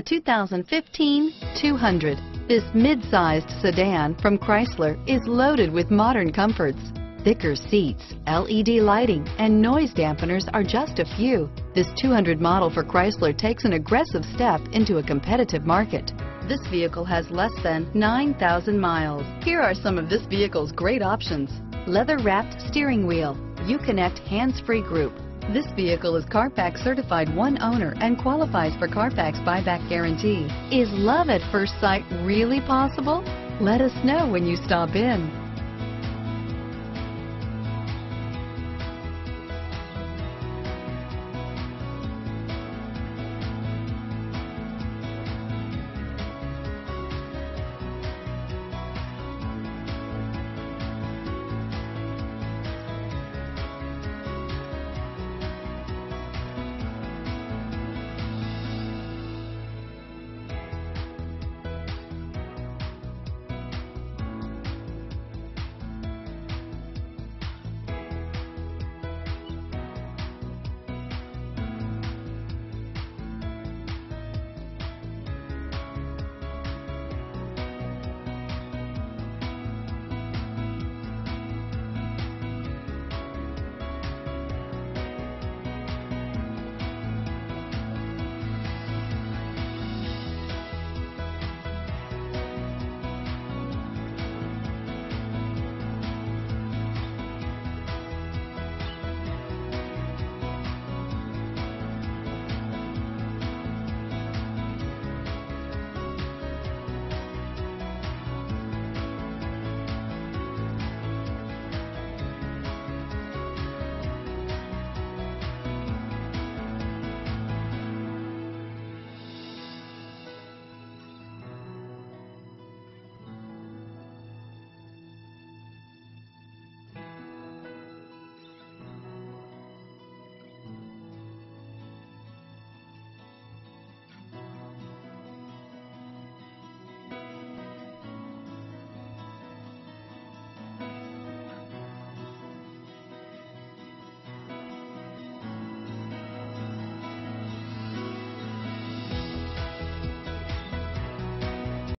The 2015 200. This mid-sized sedan from Chrysler is loaded with modern comforts. Thicker seats, LED lighting, and noise dampeners are just a few. This 200 model for Chrysler takes an aggressive step into a competitive market. This vehicle has less than 9,000 miles. Here are some of this vehicle's great options. Leather-wrapped steering wheel, Uconnect hands-free group. This vehicle is Carfax certified one owner and qualifies for Carfax buyback guarantee. Is love at first sight really possible? Let us know when you stop in.